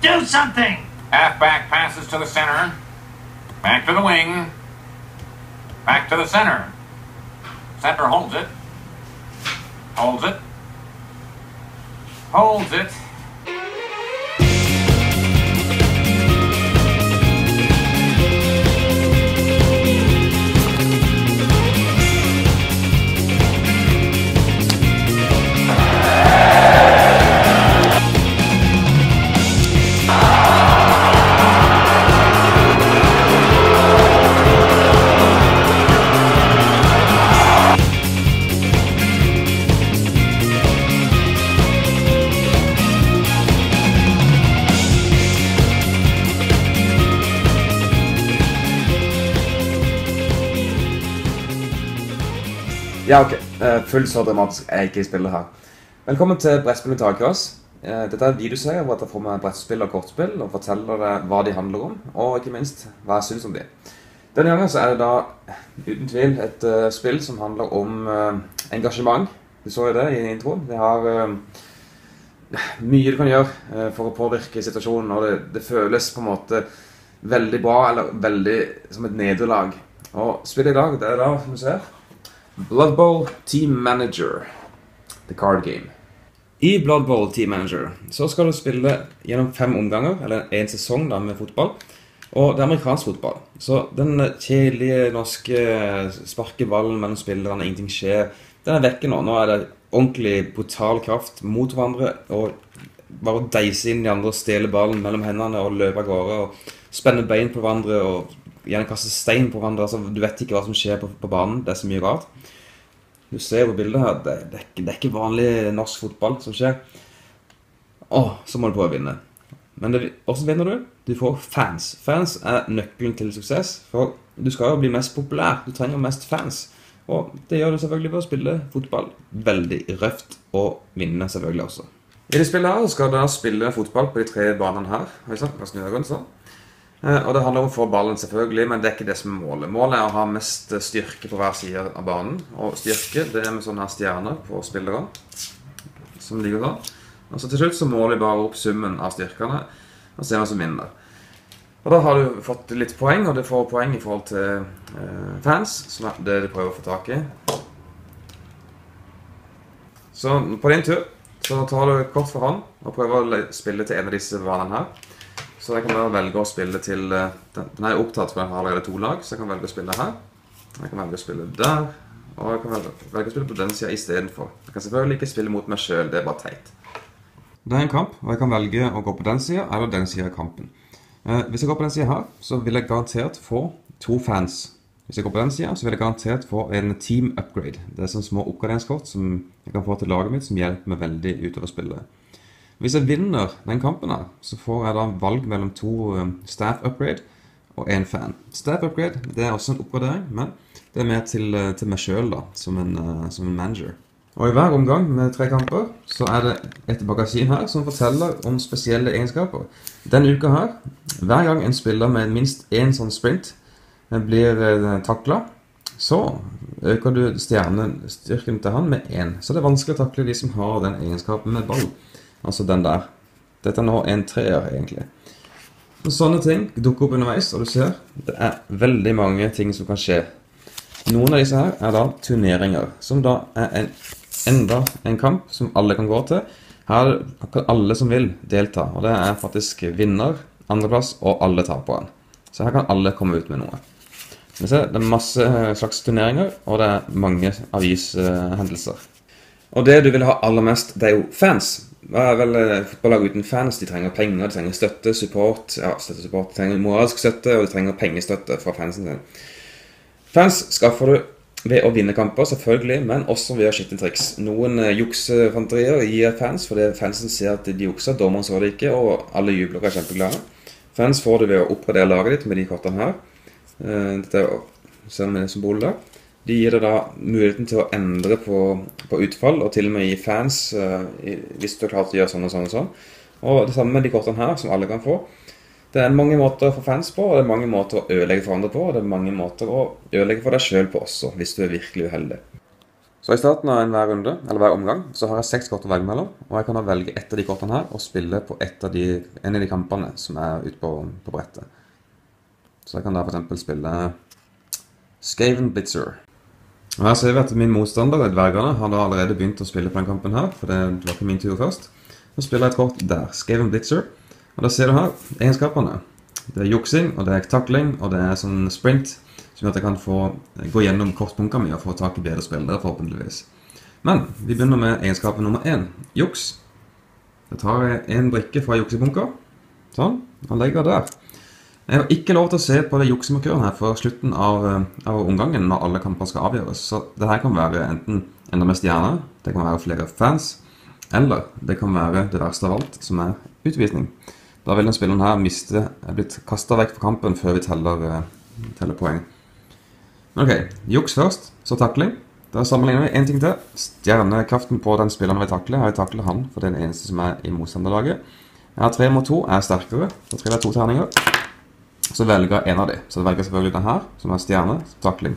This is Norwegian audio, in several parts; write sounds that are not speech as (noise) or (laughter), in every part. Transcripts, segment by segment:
Do something! Halfback passes to the center. Back to the wing. Back to the center. Center holds it. Holds it. Holds it. Ja, ok. Eh, Fullt så dramatisk er ikke spillet her. Velkommen til Brettspill med takras. Eh, Dette er en videoserie hvor jeg for meg brettspill og kortspill og forteller deg hva de handler om, og ikke minst hva jeg syns om de. Denne gangen så er det da uten tvil et uh, spill som handler om uh, engasjement. Du så jo det i introen. Det har uh, mye du kan gjøre for å påvirke situasjonen, og det, det føles på en måte veldig bra eller veldig som et nederlag. Og spillet i dag, det er da, som du ser Blood Bowl Team Manager. The card game. I Blood Bowl Team Manager så skal du spille gjennom fem omganger, eller en sesong da med fotball. Og det er amerikansk fotball. Så den kjedelige norske sparke ballen mellom spillerne, ingenting skjer, den er vekke nå. Nå er det ordentlig brutal kraft mot hverandre. Og bare deise inn de andre og stjele ballen mellom hendene og løpe av gårde. Og spenne bein på hverandre og gjerne kaster stein på hverandre. Altså, du vet ikke hva som skjer på, på banen. Det er så mye rart. Du ser på bildet her, det, det, det er ikke vanlig norsk fotball som skjer. Å, så må du prøve å vinne. Men det, hvordan vinner du? Du får fans. Fans er nøkkelen til suksess. For du skal jo bli mest populær. Du trenger mest fans. Og det gjør du selvfølgelig ved å spille fotball veldig røft, og vinne selvfølgelig også. I det spillet her skal du spille fotball på de tre banene her. Oi sann, jeg snur rundt sånn. Eh, Og det handler om å få ballen, selvfølgelig, men det er ikke det som er målet. Målet er å ha mest styrke på hver side av banen. Og styrke det er med sånne her stjerner på spillere. Som ligger sånn. Og så til slutt så måler vi bare opp summen av styrkene og ser hvem som vinner. Og da har du fått litt poeng, og du får poeng i forhold til eh, fans, som er det de prøver å få tak i. Så på din tur så tar du kort for hånd og prøver å spille til en av disse banene her. Så jeg kan bare velge å spille til eh, Den, den er opptatt, for jeg har allerede to lag, så jeg kan velge å spille her. Jeg kan velge å spille der. Og jeg kan velge, velge å spille på den sida istedenfor. Jeg kan selvfølgelig ikke spille mot meg sjøl, det er bare teit. Det er en kamp, og jeg kan velge å gå på den sida eller den sida av kampen. Eh, hvis jeg går på den sida her, så vil jeg garantert få to fans. Hvis jeg går på den sida, så vil jeg garantert få en team upgrade. Det er sånne små oppgraderingskort som jeg kan få til laget mitt, som hjelper meg veldig utover spillet. Hvis jeg vinner den kampen, her, så får jeg da valg mellom to eh, staff upgrade og én fan. Staff upgrade det er også en oppgradering, men det er mer til, eh, til meg sjøl, som eh, som en manager. Og i hver omgang med tre kamper så er det et magasin her som forteller om spesielle egenskaper. Denne uka her, hver gang en spiller med minst én sånn sprint eh, blir eh, takla, så øker du stjernestyrken til han med én. Så det er vanskelig å takle de som har den egenskapen med ball. Altså den der. Dette er nå en treer, egentlig. Og sånne ting dukker opp underveis, og du ser det er veldig mange ting som kan skje. Noen av disse her er da turneringer, som da er en, enda en kamp som alle kan gå til. Her kan alle som vil delta, og det er faktisk vinner, andreplass og alle taperen. Så her kan alle komme ut med noe. Men se, det er masse eh, slags turneringer, og det er mange avishendelser. Og det du vil ha aller mest, det er jo fans. Hva er vel eh, fotballag uten fans? De trenger penger, de trenger støtte, support. Ja, støtte, support. De trenger moralsk støtte, og de trenger pengestøtte fra fansen sin. Fans skaffer du ved å vinne kamper, selvfølgelig, men også ved å skitne triks. Noen eh, juksefanterier gir fans fordi fansen ser at de jukser, dommeren så det ikke, og alle jubler og er kjempeglade. Fans får du ved å oppgradere laget ditt med de kortene her. Eh, Dette er ser vi symbolet der. De gir deg da muligheten til å endre på, på utfall, og til og med gi fans uh, hvis du har klart å gjøre sånn og sånn og sånn. Og det samme med de kortene her, som alle kan få. Det er mange måter å få fans på, og det er mange måter å ødelegge for andre på, og det er mange måter å ødelegge for deg sjøl på også, hvis du er virkelig uheldig. Så i starten av enhver runde, eller hver omgang, så har jeg seks kort å velge mellom. Og jeg kan da velge ett av de kortene her og spille på av de, en av de kampene som er ute på, på brettet. Så jeg kan da f.eks. spille Skaven Blitzer. Og Her ser vi at min motstander, dvergene, har da allerede begynt å spille på den kampen her. For det var ikke min tur først. Nå spiller jeg et kort der. Skaven Blitzer. Og da ser du her egenskapene. Det er juksing, og det er takling, og det er sånn sprint som gjør at jeg kan gå gjennom kortpunkene mine og få tak i bedre spillere, forhåpentligvis. Men vi begynner med egenskapen nummer én juks. Da tar jeg en brikke fra juksebunka. Sånn. Og legger der. Jeg har ikke lov til å se på det juksemarkøren her for slutten av, av omgangen når alle kamper skal avgjøres. Så det her kan være enten enda mer stjerner, det kan være flere fans, eller det kan være det verste av alt, som er utvisning. Da vil den spilleren her miste, blitt kasta vekk fra kampen før vi teller, teller poeng. Ok, juks først, så takling. Da sammenligner vi en ting til. Stjernekraften på den spilleren vi takler, har vi takler han, for det er den eneste som er i motstanderlaget. Jeg har tre mot to, er sterkere. Da triller jeg to terninger. Så velger jeg en av de. Så da velger jeg selvfølgelig den her, som er stjerne, takling.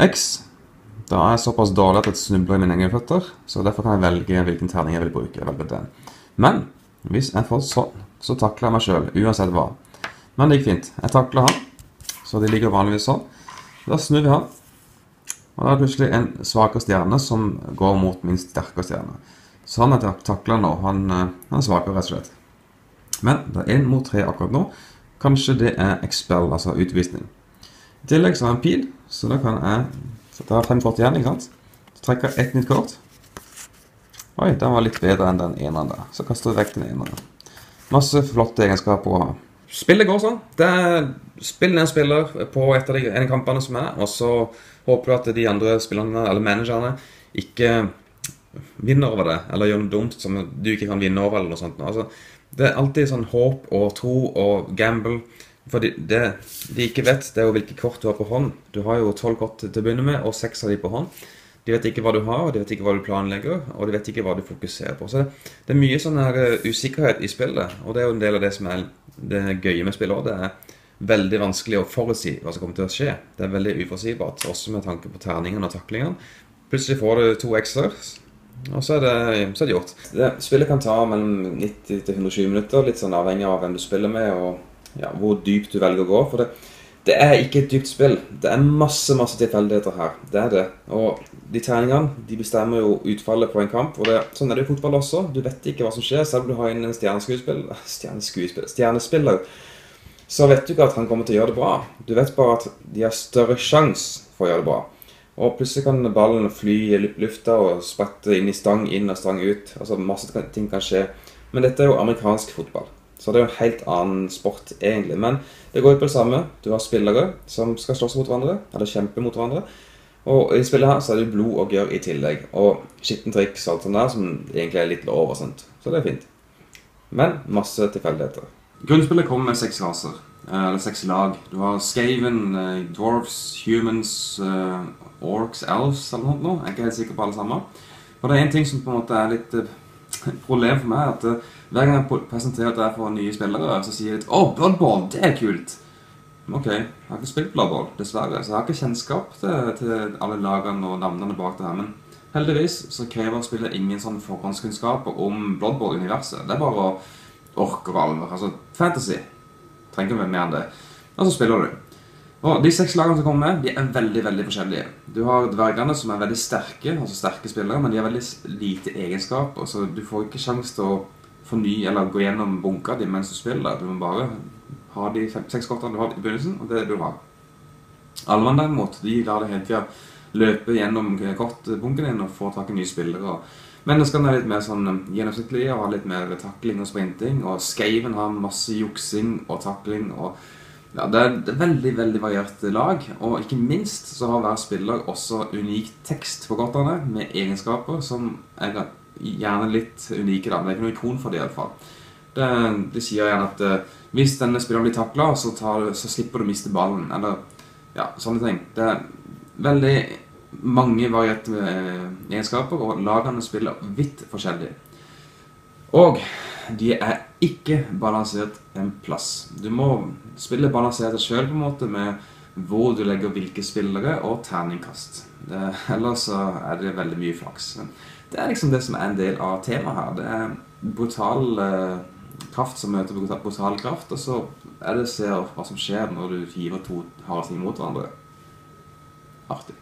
X. Da er jeg såpass dårlig at jeg snubler i mine egne føtter, så derfor kan jeg velge hvilken terning jeg vil bruke. Jeg velger den. Men hvis jeg får sånn, så takler jeg meg sjøl, uansett hva. Men det gikk fint. Jeg takler han, så de ligger vanligvis sånn. Da snur vi han. Og da er det plutselig en svakere stjerne som går mot min sterkere stjerne. Så han jeg takler nå, han, eh, han, er svakere, rett og slett. Men det er én mot tre akkurat nå. Kanskje det er expel, altså utvisning. I tillegg så har jeg en pil, så da kan jeg så da har fem kort igjen. ikke sant? Så trekker jeg ett nytt kort. Oi, den var litt bedre enn den ene der. Så kaster jeg vekk den ene. Masse flotte egenskaper å ha. Spillet går sånn. Det er Spill en spiller på et av de ene kampene som er, og så håper du at de andre spillerne, eller managerne, ikke vinner over det, eller gjør noe dumt som du ikke kan vinne over, eller noe sånt. Altså, det er alltid sånn håp og tro og gamble. For det, det, de ikke vet, det er jo hvilke kort du har på hånd. Du har jo tolv kort til å begynne med, og seks av de på hånd. De vet ikke hva du har, de vet ikke hva du planlegger, og de vet ikke hva du fokuserer på. Så det, det er mye sånn her eh, usikkerhet i spillet, og det er jo en del av det som er det gøye med spillet òg. Det er veldig vanskelig å forutsi hva som kommer til å skje. Det er veldig uforutsigbart, også med tanke på terningene og taklingene. Plutselig får du to x-er, og så er, det, så er det gjort. Det, spillet kan ta mellom 90 til 120 minutter, litt sånn avhengig av hvem du spiller med, og ja, hvor dypt du velger å gå. For det, det er ikke et dypt spill. Det er masse masse tilfeldigheter her. Det er det. Og de terningene de bestemmer jo utfallet på en kamp. Og det, sånn er det i fotball også. Du vet ikke hva som skjer. Selv om du har inn en stjerneskuespiller, (laughs) stjerneskuespiller stjernespiller, så vet du ikke at han kommer til å gjøre det bra. Du vet bare at de har større sjanse for å gjøre det bra. Og plutselig kan ballen fly i lufta og sprette inn i stang inn og stang ut. Altså Masse ting kan skje. Men dette er jo amerikansk fotball. Så det er jo en helt annen sport, egentlig. Men det går jo på det samme. Du har spillere som skal slåss mot hverandre, eller kjempe mot hverandre. Og i spillet her så er det blod og gørr i tillegg. Og skittentriks og alt sånt der som egentlig er litt lov og sånt. Så det er fint. Men masse tilfeldigheter. Grunnspillet kommer med seks raser. Eh, eller seks lag. Du har Skaven, Dwarves, Humans, uh, Orcs, Elves eller noe. Jeg er ikke helt sikker på alle sammen. Og det er en ting som på en måte er litt (laughs) problem for meg at hver gang jeg presenterer at for nye spillere, så sier de 'Å, oh, BloodBall, det er kult'. Ok, jeg har ikke spilt BloodBall, dessverre, så jeg har ikke kjennskap til, til alle lagene og navnene bak det her. Men heldigvis så krever spillet ingen sånn forhåndskunnskaper om Blood Ball-universet. Det er bare å orke og alvor. Altså fantasy. Trenger ikke mer enn det. Og så spiller du. Og De seks lagene som kommer med, de er veldig veldig forskjellige. Du har dvergene, som er veldig sterke, altså sterke spillere, men de har veldig lite egenskap. Så du får ikke sjanse til å fornye eller gå gjennom bunka di mens du spiller. Du må bare ha de seks kortene du har i begynnelsen, og det er det du har. Alvene, derimot, de lar det hele tida løpe gjennom kortbunken din og få tak i nye spillere. Men det skal være litt mer sånn gjennomsnittlig og ha litt mer takling og sprinting. Og Skaven har masse juksing og takling. og ja, det er et veldig veldig variert lag, og ikke minst så har hver spiller også unik tekst på kortene, med egenskaper som er gjerne litt unike. da, men Det er ikke noe ikon for det iallfall. Det, de sier gjerne at uh, hvis denne spilleren blir takla, så, så, slipper du å miste ballen. Eller ja, sånne ting. Det er veldig mange varierte egenskaper, og lagene spiller vidt forskjellig. Og de er ikke balansert en plass. Du må spille balansert sjøl, på en måte, med hvor du legger hvilke spillere, og terningkast. Det, ellers så er det veldig mye flaks. Men det er liksom det som er en del av temaet her. Det er brutal eh, kraft som møter brutal kraft, og så er det å se hva som skjer når du hiver to harde ting mot hverandre. Artig.